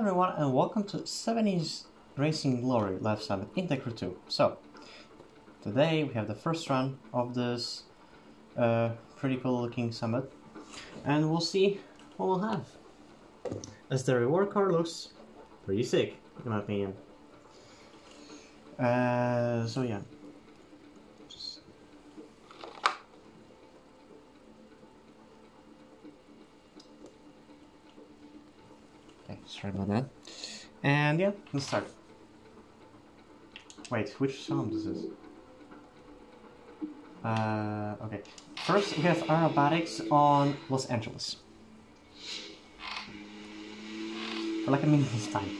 everyone and welcome to 70s Racing Glory Live Summit in Crew 2. So, today we have the first run of this uh, pretty cool looking summit and we'll see what we'll have. As the reward card looks pretty sick, in my opinion. Uh, so yeah. Sorry about that. And yeah, let's start. Wait, which sound is this? Uh, okay. First, we have aerobatics on Los Angeles. For like a minute this time.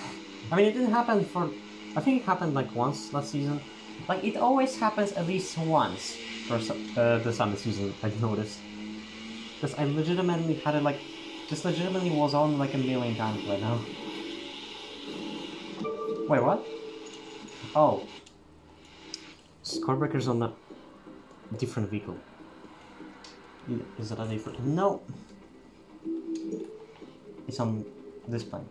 I mean, it didn't happen for. I think it happened like once last season. Like, it always happens at least once for uh, the summer season, I've noticed. Because I legitimately had it like. This legitimately was on like a million times right now. Wait, what? Oh. Scorebreaker's on a different vehicle. Is that a different? No. It's on this plane.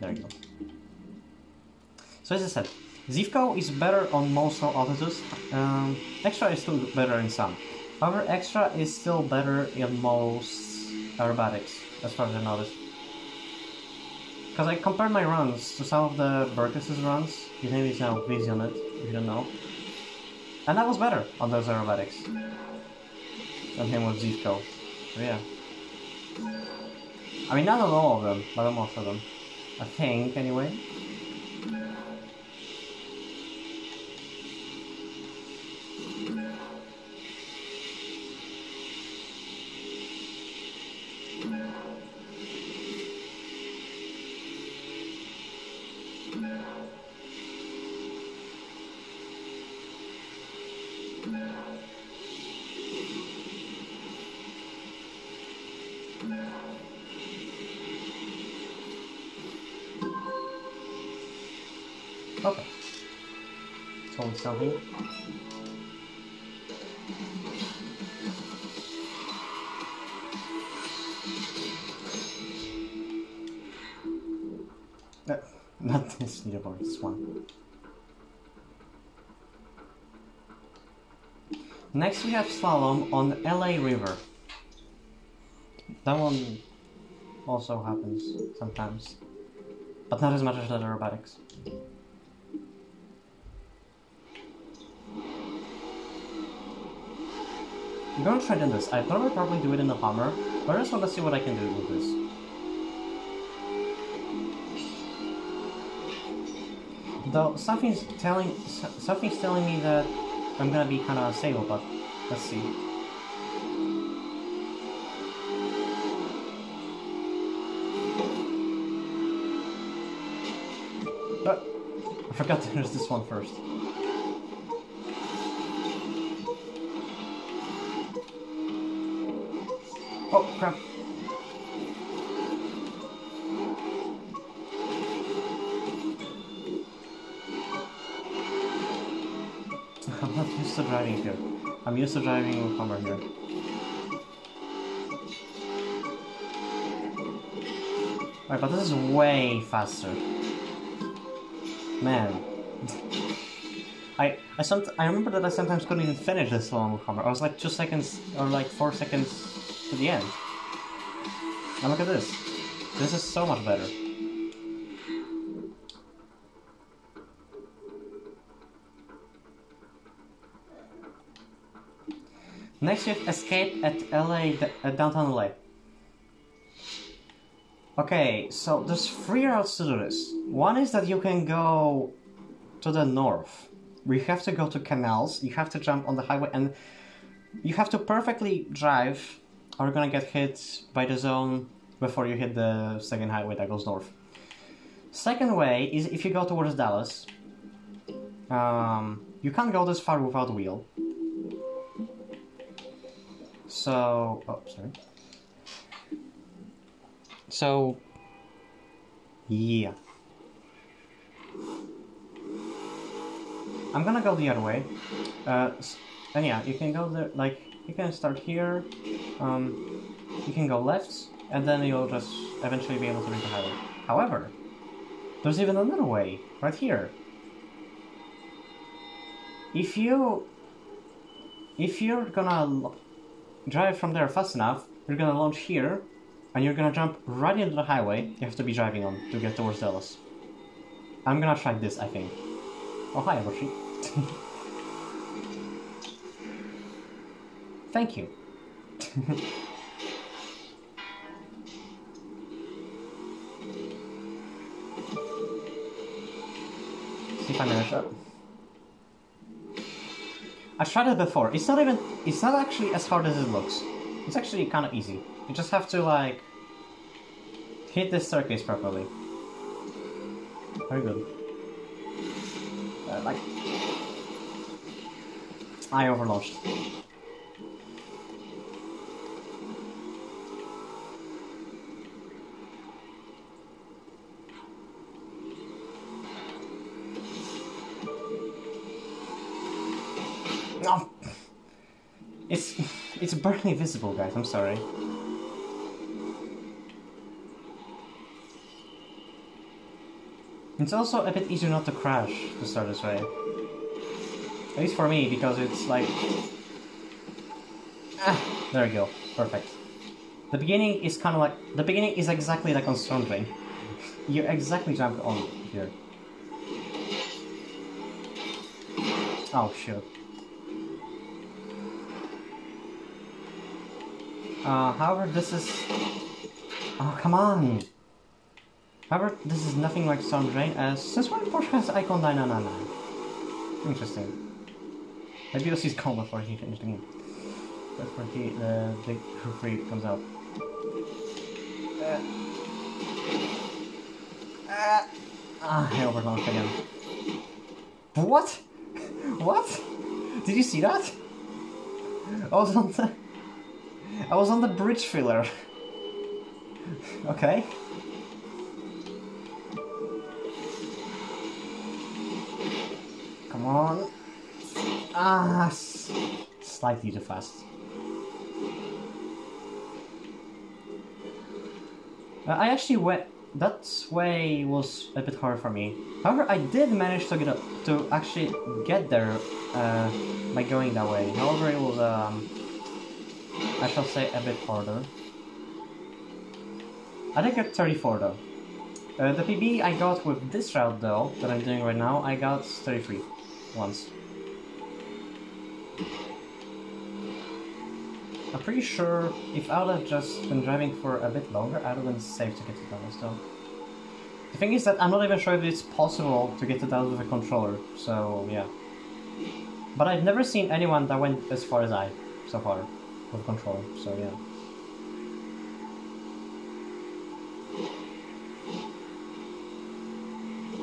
There you go. So as I said, Zivko is better on most altitudes. Um, extra is still better in some. However, extra is still better in most aerobatics, as far as I noticed. Because I compared my runs to some of the Burgess's runs. His name is now Visionet, if you don't know. And that was better on those aerobatics than him with Zivko. So yeah. I mean, not on all of them, but on most of them. I think, anyway. Okay. Told something. Uh, not this leaderboard, this one. Next we have slalom on LA River. That one also happens sometimes, but not as much as the aerobatics. Gonna try doing this. I I'd probably do it in the Hummer, but I just want to see what I can do with this. Though something's telling something's telling me that I'm gonna be kind of unstable, but let's see. But I forgot to use this one first. Oh crap! I'm not used to driving here. I'm used to driving with Hummer here. Alright, but this is way faster. Man. I I some I remember that I sometimes couldn't even finish this long with Hummer. I was like two seconds or like four seconds to the end. Now look at this. This is so much better. Next we have Escape at LA, at downtown LA. Okay, so there's three routes to do this. One is that you can go to the north. We have to go to canals, you have to jump on the highway, and you have to perfectly drive, you're gonna get hit by the zone before you hit the second highway that goes north. Second way is if you go towards Dallas. Um, you can't go this far without wheel. So, oh, sorry. So, yeah. I'm gonna go the other way. Uh, and yeah, you can go there, like, you can start here, um, you can go left, and then you'll just eventually be able to reach the highway. However, there's even another way, right here. If you... If you're gonna drive from there fast enough, you're gonna launch here, and you're gonna jump right into the highway you have to be driving on to get towards Dallas. I'm gonna try this, I think. Oh, hi, Eboshi. Thank you. See if I manage that. I tried it before. It's not even. It's not actually as hard as it looks. It's actually kind of easy. You just have to like hit the staircase properly. Very good. Uh, like I overlaunched. No. It's it's barely visible, guys. I'm sorry. It's also a bit easier not to crash to start this way. At least for me, because it's like... Ah, there we go. Perfect. The beginning is kind of like... The beginning is exactly like on Storm Drain. You exactly jump on here. Oh, shoot. Uh, however, this is... Oh, come on! However, this is nothing like Storm Drain, as since when Porsche has Icon 999? Interesting. Maybe you'll see his call before he finishes the game. Before he, uh, the Crew Free comes out. Uh, uh, ah, I overlaunched again. What? What? Did you see that? Oh, the... I was on the bridge filler. okay. Come on. Ah, slightly too fast. Uh, I actually went. That way was a bit hard for me. However, I did manage to get up, to actually get there uh, by going that way. However, it was um, I shall say a bit harder. I did get 34 though. Uh, the PB I got with this route though, that I'm doing right now, I got 33 once. I'm pretty sure if I would have just been driving for a bit longer, I would have been safe to get to Dallas though. The thing is that I'm not even sure if it's possible to get to Dallas with a controller, so yeah. But I've never seen anyone that went as far as I, so far, a controller, so yeah.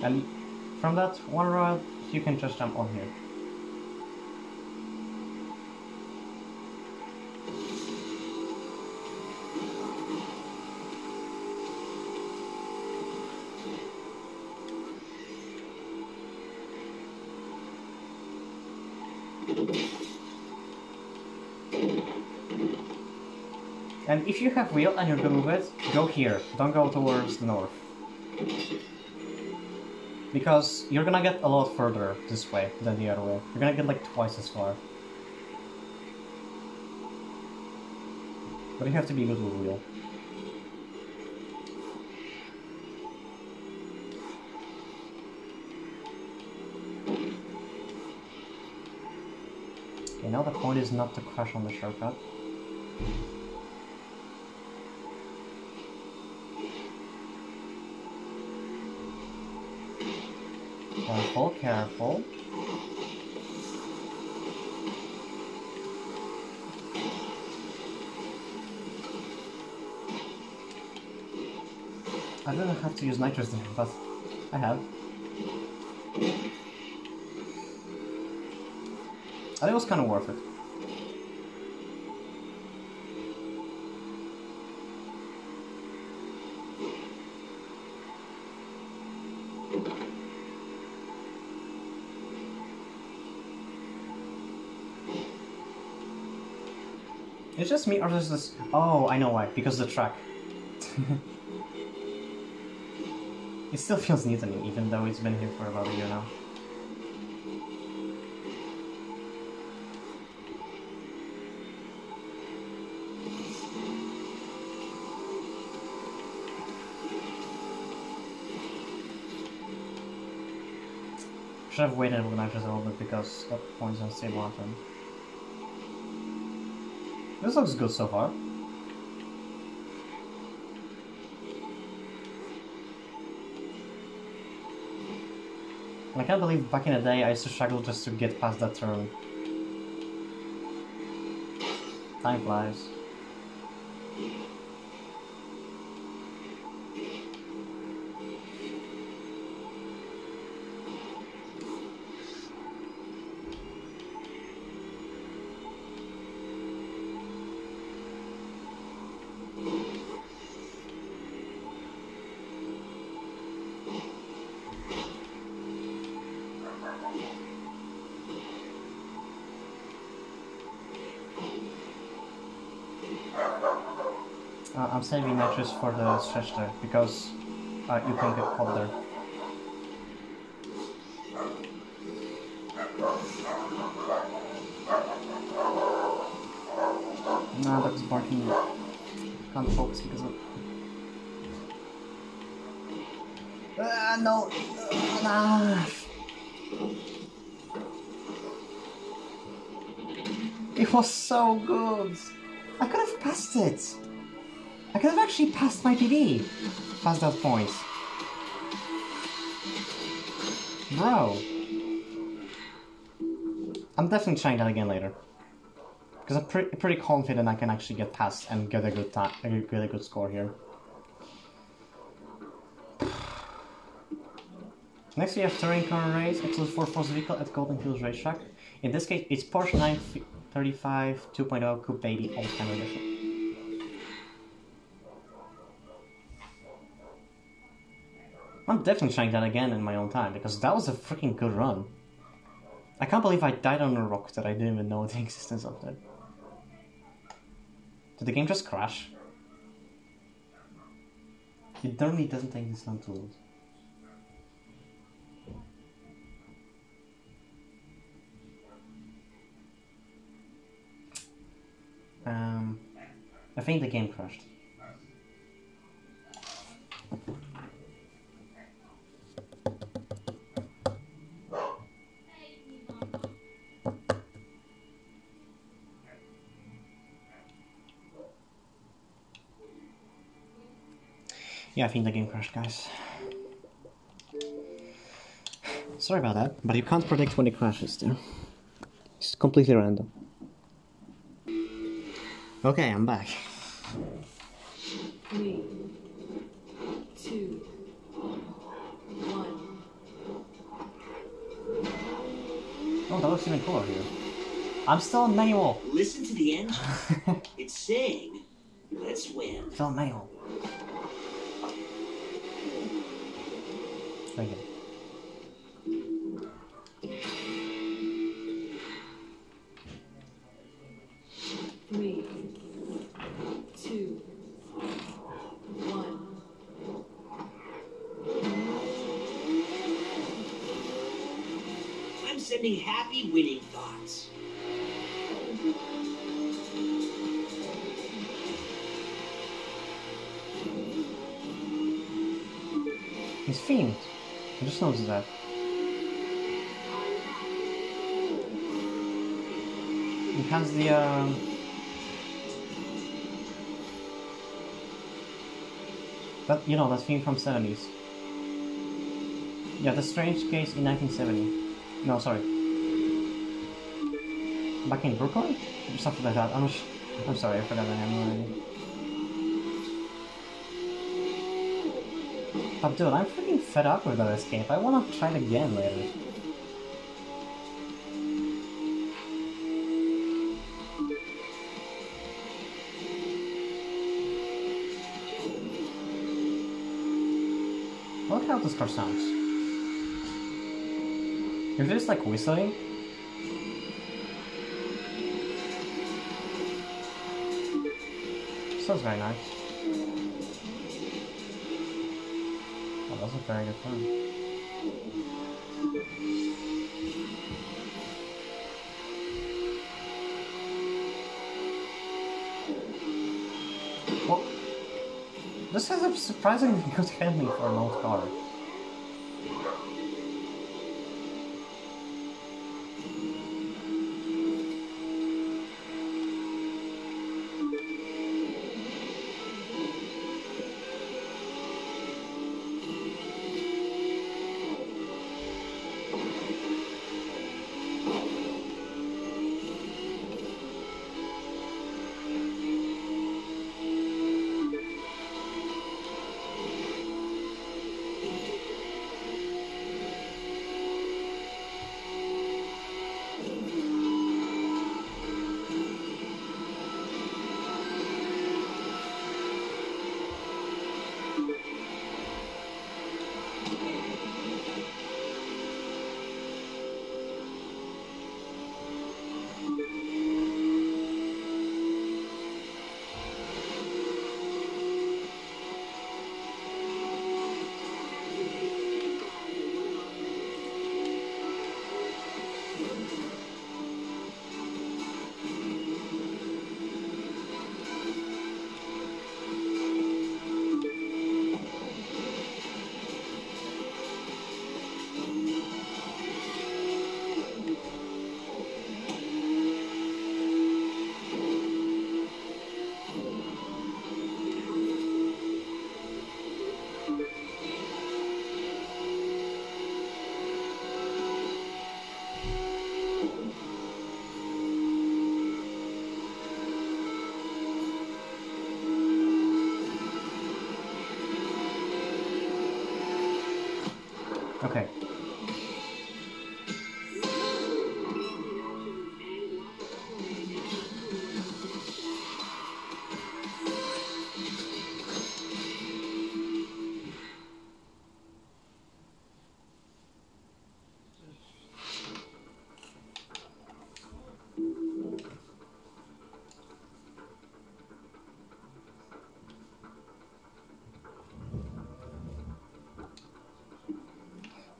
And from that one route, you can just jump on here. And if you have wheel and you're good with it, go here. Don't go towards the north. Because you're gonna get a lot further this way than the other way. You're gonna get like twice as far. But you have to be good with wheel. Okay, now the point is not to crash on the shortcut. Careful. I don't have to use nitrous there, but I have. I think it was kind of worth it. It's just me, or is this? Oh, I know why. Because the track. it still feels new to me, even though it's been here for about a year now. Should have waited with matches a little bit because that points on stable often. This looks good so far. I can't believe back in the day I used to struggle just to get past that turn. Time flies. Saving matches for the stretch there because uh, you can get caught there. Nah, that's barking. Can't focus because of. Ah, no! Ah. It was so good! I could have passed it! I could have actually passed my PB past that point. Bro. I'm definitely trying that again later. Because I'm pre pretty confident I can actually get past and get a good time, get a good score here. Next we have Touring Car Race, Excellent 4 Force Vehicle at Golden Hills Racetrack. In this case, it's Porsche 935 2.0 Coupe Baby Old Time Edition. I'm definitely trying that again in my own time, because that was a freaking good run. I can't believe I died on a rock that I didn't even know the existence of that. Did the game just crash? It normally doesn't take this long to load. Um, I think the game crashed. Yeah, I think the game crashed, guys. Sorry about that, but you can't predict when it crashes, there. It's completely random. Okay, I'm back. Three, two, one. Oh, that looks even cooler here. I'm still on manual. Listen to the engine. it's saying, let's win. Still on manual. He's fiend. I just noticed that. Has the um That you know that theme from seventies. Yeah, the strange case in nineteen seventy. No, sorry. Back in Brooklyn? Something like that. I'm, I'm sorry, I forgot the name already. But dude, I'm freaking fed up with that escape. I wanna try it again later. Look how this car sounds. If it's like whistling, Sounds very nice. That's a very good one. Well, this has a surprisingly good handling for an old car.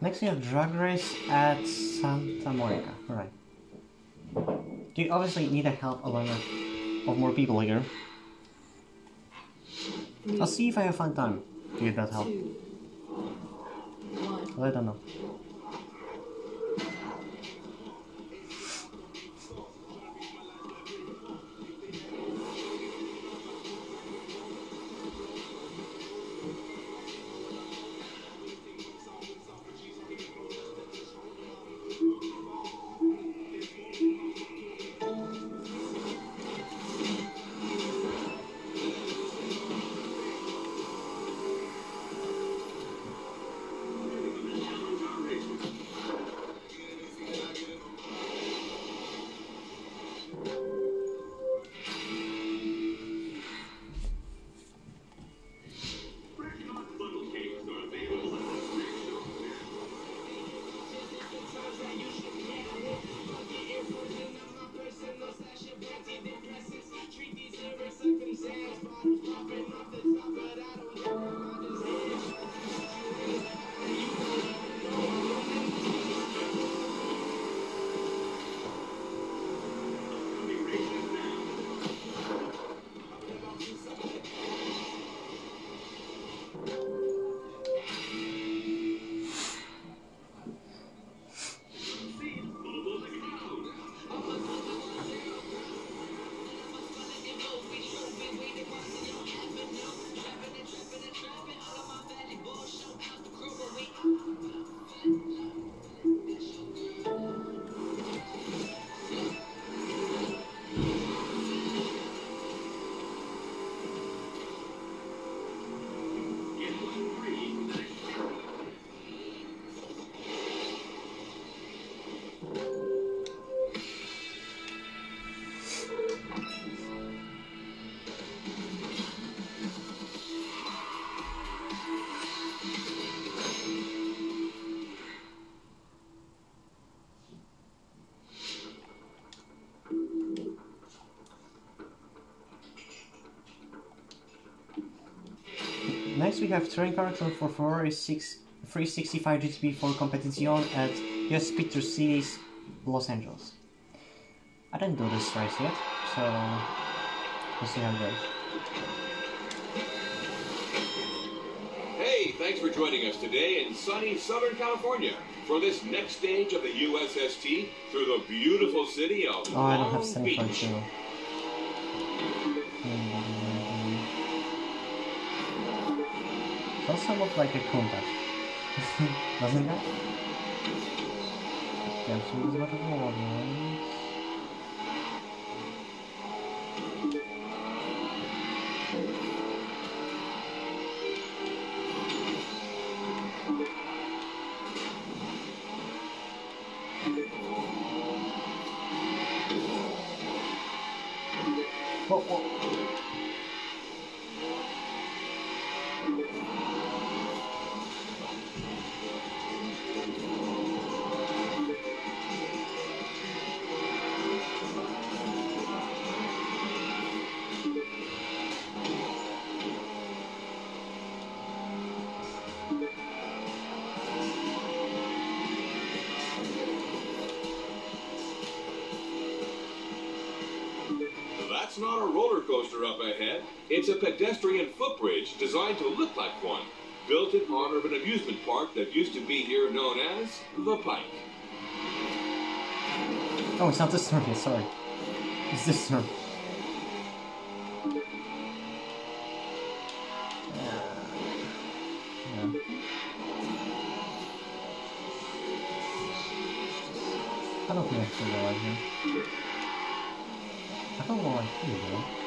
Next we have Drag Race at Santa Monica. Alright. You obviously need the help a of, of more people here. I'll see if I have fun time to get that help. I don't know. Next we have train character for Ferrari 6 365 GTB for competition at US Peter Cities, Los Angeles. I didn't do this race yet, so we'll see how it goes. Hey, thanks for joining us today in sunny Southern California for this next stage of the USST through the beautiful city of Oh, I don't have Long Beach. Also look like a Countach. Doesn't it? Pierwszy jest zadowolony. Whoa, It's a pedestrian footbridge designed to look like one. Built in honor of an amusement park that used to be here known as the Pike. Oh, it's not this yet, sorry. It's this. Yeah. I don't think I should go right here. I don't go right here though.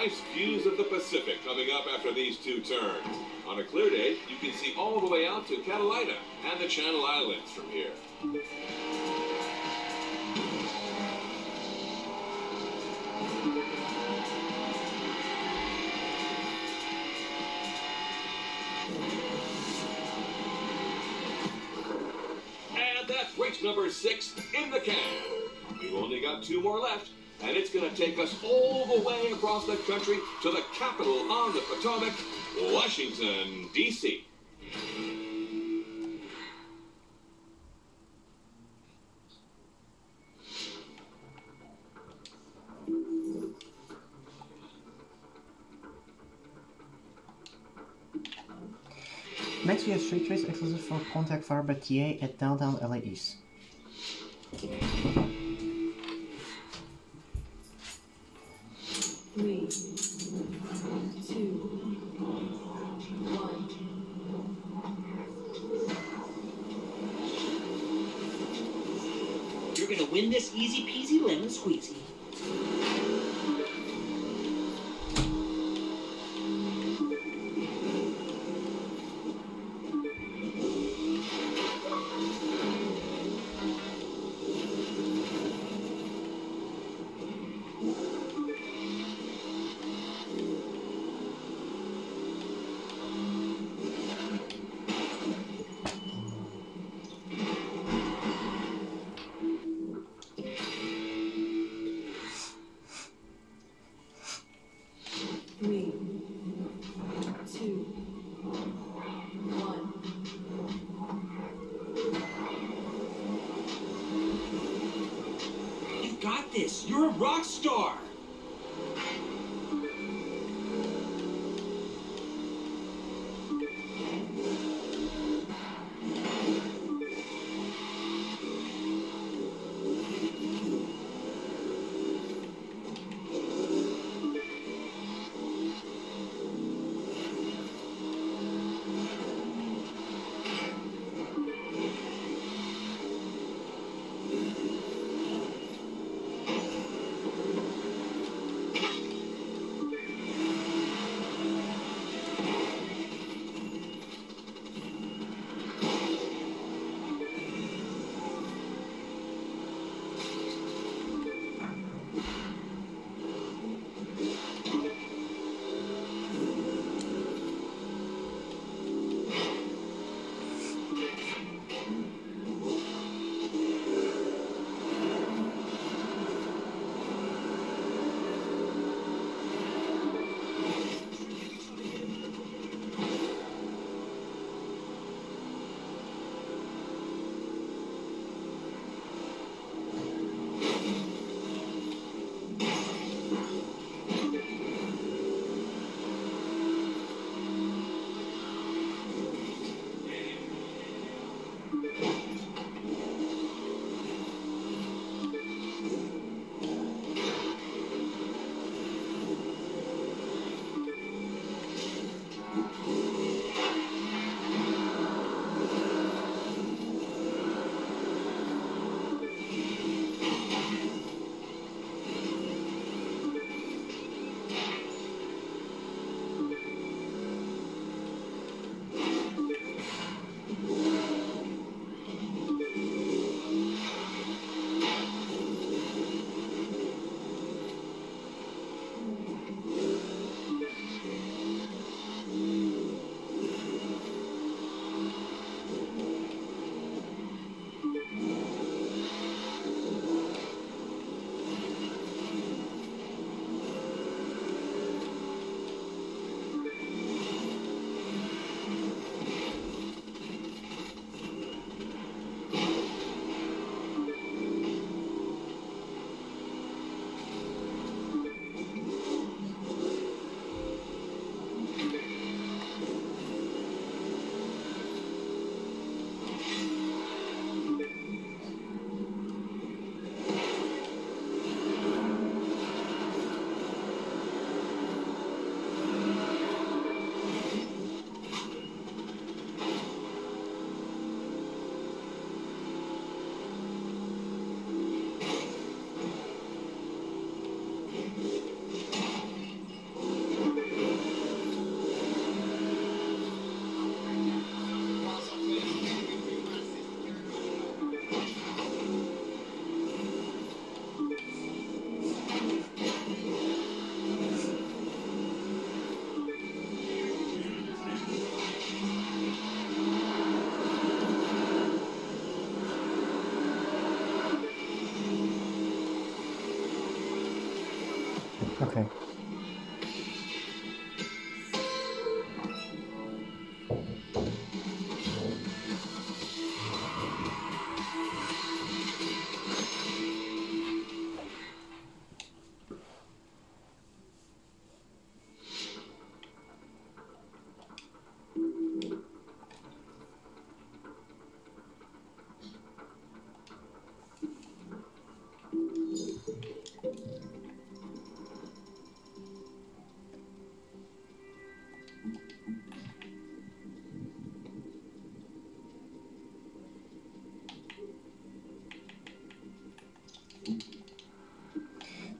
Nice views of the Pacific coming up after these two turns. On a clear day, you can see all the way out to Catalina and the Channel Islands from here. And that's race number six in the can. We've only got two more left, and it's going to take us all the way across the country to the capital on the Potomac, Washington, D.C. Next we have Street Race exclusive for Pontiac Firebird TA at downtown LA East. Three, two, one. You're gonna win this easy peasy lemon squeezy. This. You're a rock star.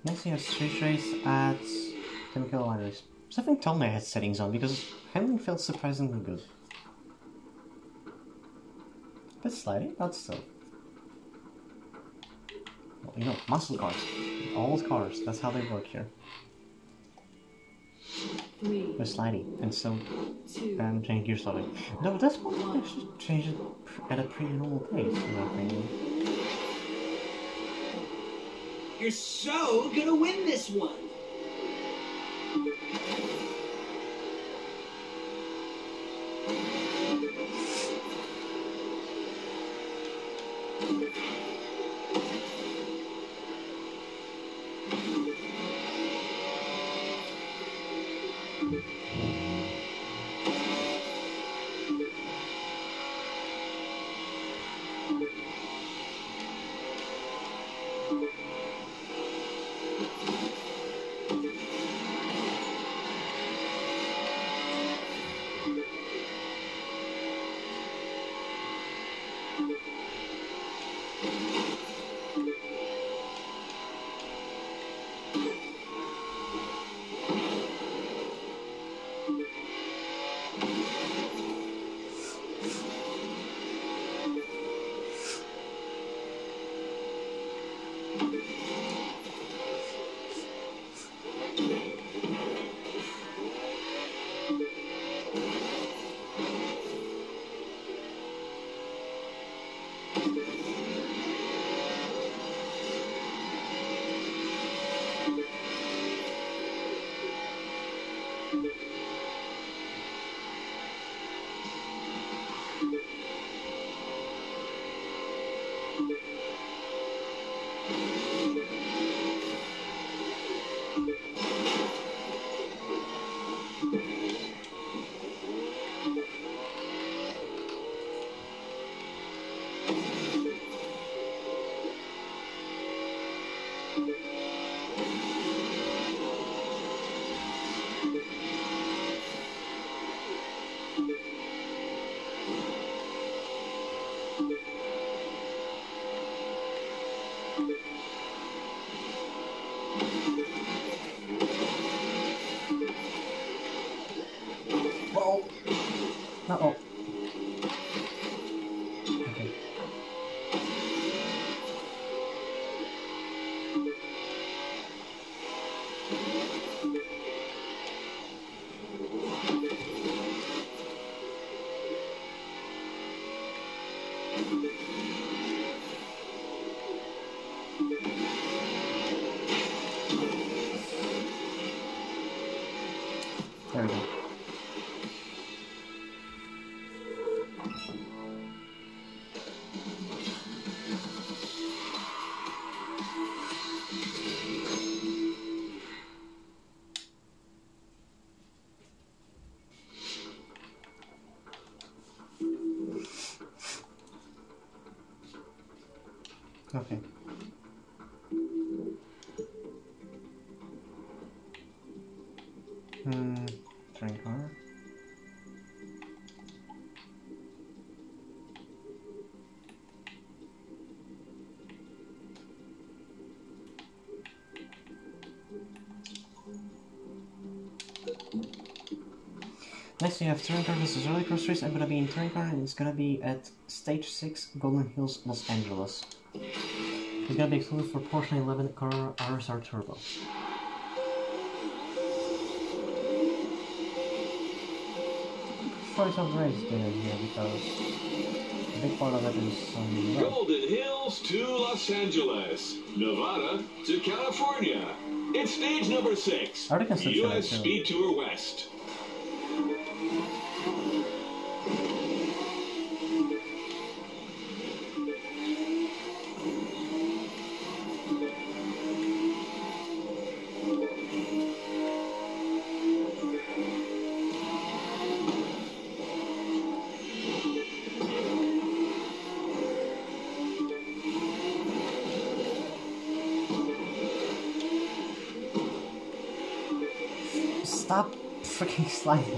Next we have Street Race at Chemical Liners. Something told me I had settings on because handling felt surprisingly good. A Bit sliding, but still. Well, you know, muscle cars. Old cars, that's how they work here. Three, They're slidey, and so two, um, change gear slowly. No, that's what they should change it at a pretty normal pace, in my opinion. You're so gonna win this one. Next we have Touring Car vs. Rallycross Race. I'm gonna be in Touring Car and it's gonna be at Stage 6, Golden Hills, Los Angeles. It's gonna be exclusive for Porsche 911 Car RSR Turbo. Choice of race there here because a big part of it is. Golden Hills to Los Angeles, Nevada to California. It's stage number six, I reckon so, too, U.S. Speed Tour West. Freaking sliding.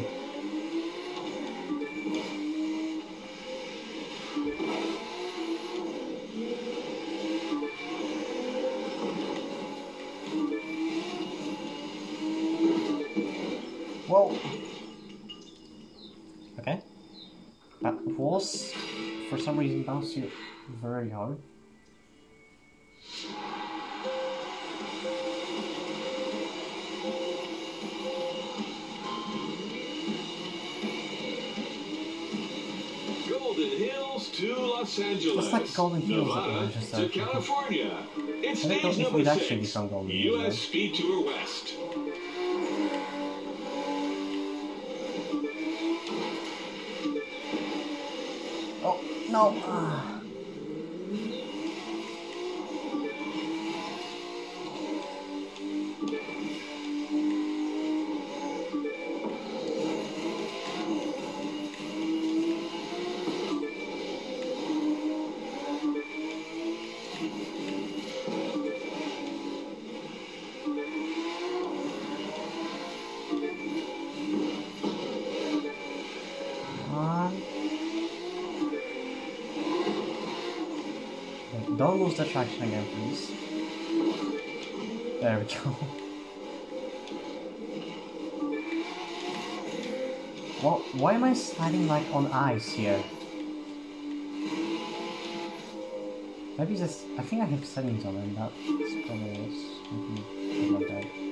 Golden Nevada uh, just, uh, to California. It's I stage it number would actually be from Golden Hills, U.S. Speed Tour West. Oh, no. Okay, Don't lose the traction again, please. There we go. Well, why am I sliding like on ice here? Maybe just I think I have settings on and that's probably something like that.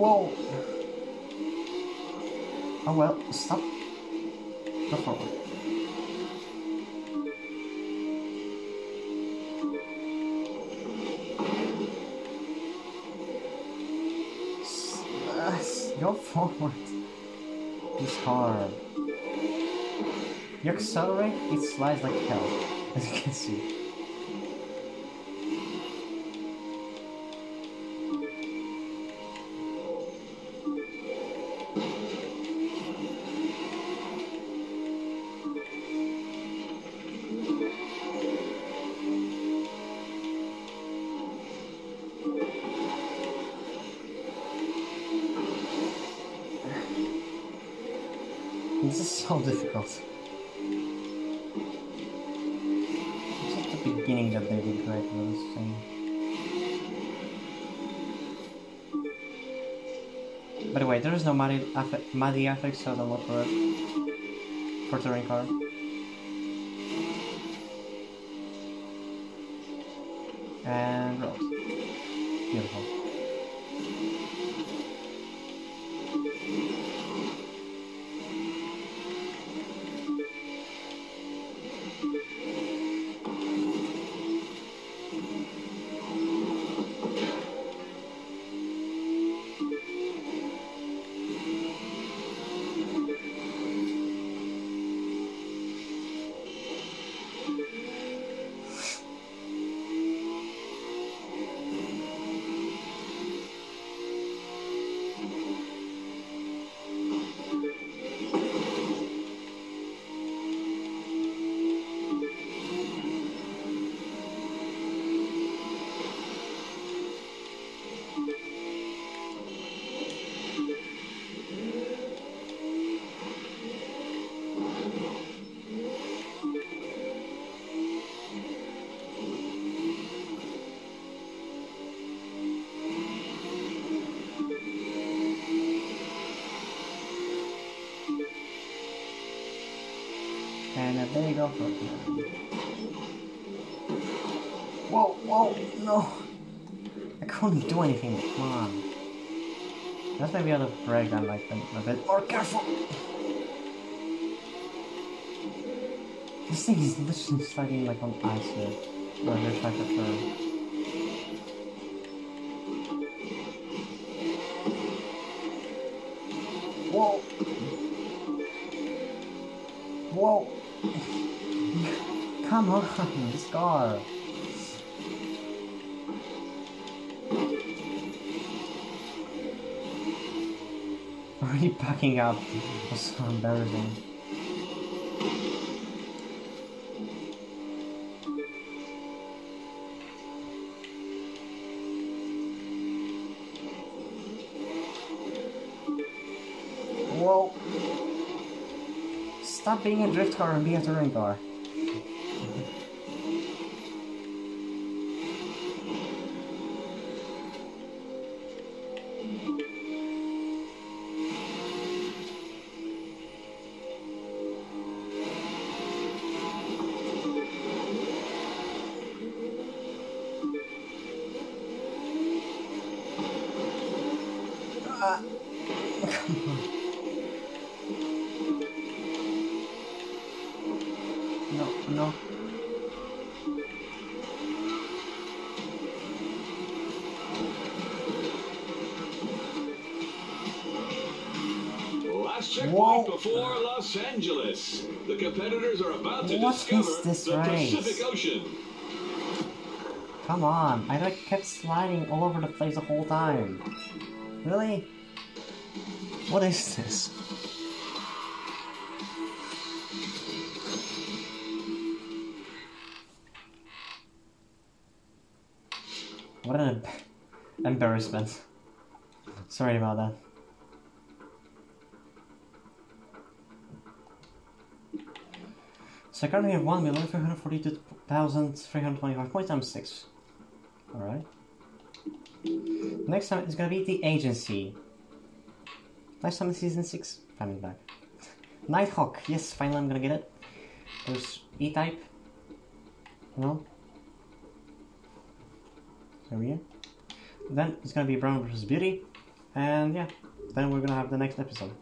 Whoa. Oh well, stop. Go forward. Go forward. It's hard. You accelerate, it slides like hell, as you can see. Affe- Maddie affix, so don't look for it. For ring card. And And there you go for Whoa, whoa, no! I couldn't do anything, come on. That's maybe out of break I'm like been a bit more careful. This thing is literally sliding like on ice here. When they're trying to turn. on, Scar! Already backing up was so embarrassing. Whoa! Stop being a drift car and be a touring car. Checkpoint Whoa. before Los Angeles. The competitors are about to What is discover this the race? Pacific Ocean. Come on. I like kept sliding all over the place the whole time. Really? What is this? What an em- embarrassment. Sorry about that. So currently we have 1,342,325 points times 6. Alright. Next time it's gonna be the agency. Next time season 6, coming back. Nighthawk, yes, finally I'm gonna get it. There's E-Type. No? We go. Then it's gonna be Brown vs. Beauty. And yeah, then we're gonna have the next episode.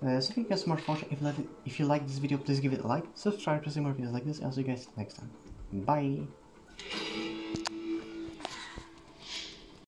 Uh, so thank you guys for watching. If you, like, if you like this video, please give it a like, subscribe to see more videos like this, I'll see you guys next time. Bye!